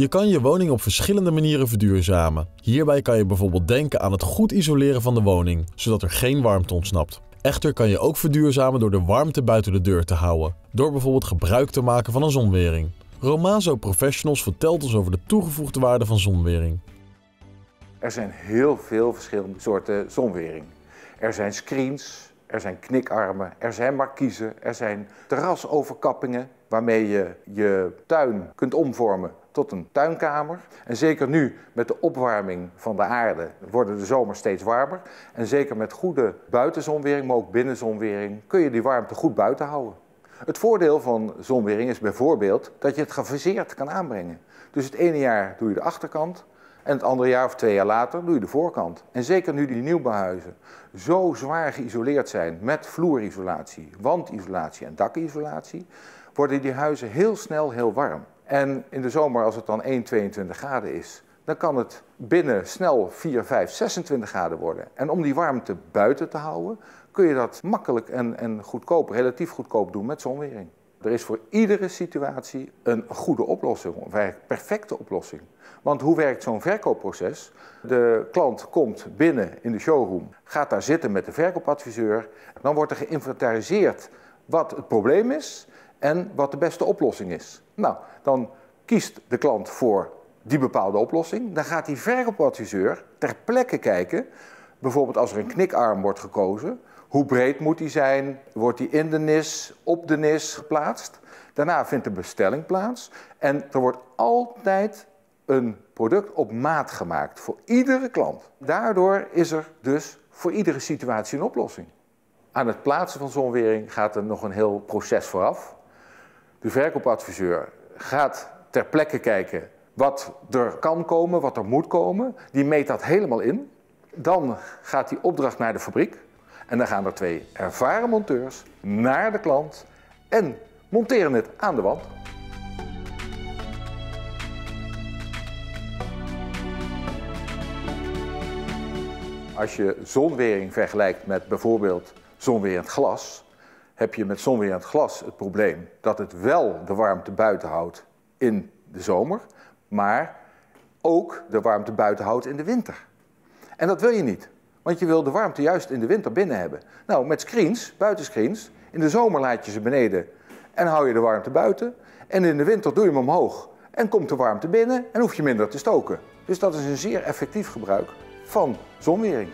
Je kan je woning op verschillende manieren verduurzamen. Hierbij kan je bijvoorbeeld denken aan het goed isoleren van de woning, zodat er geen warmte ontsnapt. Echter kan je ook verduurzamen door de warmte buiten de deur te houden, door bijvoorbeeld gebruik te maken van een zonwering. Romazo Professionals vertelt ons over de toegevoegde waarde van zonwering. Er zijn heel veel verschillende soorten zonwering. Er zijn screens, er zijn knikarmen, er zijn markiezen, er zijn terrasoverkappingen waarmee je je tuin kunt omvormen tot een tuinkamer. En zeker nu met de opwarming van de aarde worden de zomers steeds warmer. En zeker met goede buitenzonwering, maar ook binnenzonwering, kun je die warmte goed buiten houden. Het voordeel van zonwering is bijvoorbeeld dat je het gefaseerd kan aanbrengen. Dus het ene jaar doe je de achterkant en het andere jaar of twee jaar later doe je de voorkant. En zeker nu die nieuwbouwhuizen zo zwaar geïsoleerd zijn met vloerisolatie, wandisolatie en dakisolatie, worden die huizen heel snel heel warm. En in de zomer, als het dan 1, 22 graden is, dan kan het binnen snel 4, 5, 26 graden worden. En om die warmte buiten te houden, kun je dat makkelijk en, en goedkoop, relatief goedkoop doen met zonwering. Er is voor iedere situatie een goede oplossing, een perfecte oplossing. Want hoe werkt zo'n verkoopproces? De klant komt binnen in de showroom, gaat daar zitten met de verkoopadviseur. Dan wordt er geïnventariseerd wat het probleem is en wat de beste oplossing is. Nou, dan kiest de klant voor die bepaalde oplossing. Dan gaat die verkoopadviseur ter plekke kijken, bijvoorbeeld als er een knikarm wordt gekozen, hoe breed moet die zijn? Wordt die in de nis, op de nis geplaatst? Daarna vindt de bestelling plaats en er wordt altijd een product op maat gemaakt voor iedere klant. Daardoor is er dus voor iedere situatie een oplossing. Aan het plaatsen van zonwering gaat er nog een heel proces vooraf. De verkoopadviseur gaat ter plekke kijken wat er kan komen, wat er moet komen. Die meet dat helemaal in. Dan gaat die opdracht naar de fabriek. En dan gaan er twee ervaren monteurs naar de klant en monteren het aan de wand. Als je zonwering vergelijkt met bijvoorbeeld zonwerend glas, heb je met zonwerend glas het probleem dat het wel de warmte buiten houdt in de zomer, maar ook de warmte buiten houdt in de winter. En dat wil je niet, want je wil de warmte juist in de winter binnen hebben. Nou, met screens, buitenscreens, in de zomer laat je ze beneden en hou je de warmte buiten. En in de winter doe je hem omhoog en komt de warmte binnen en hoef je minder te stoken. Dus dat is een zeer effectief gebruik van zonwering.